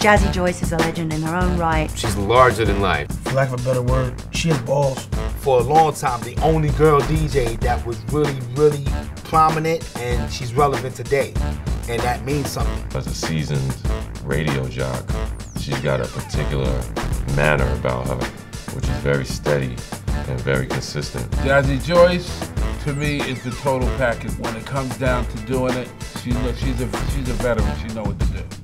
Jazzy Joyce is a legend in her own right. She's larger than life. For lack of a better word, she has balls. For a long time, the only girl DJ that was really, really prominent and she's relevant today. And that means something. As a seasoned radio jock, she's got a particular manner about her, which is very steady and very consistent. Jazzy Joyce, to me, is the total package. When it comes down to doing it, she, she's a she's a veteran. She knows what to do.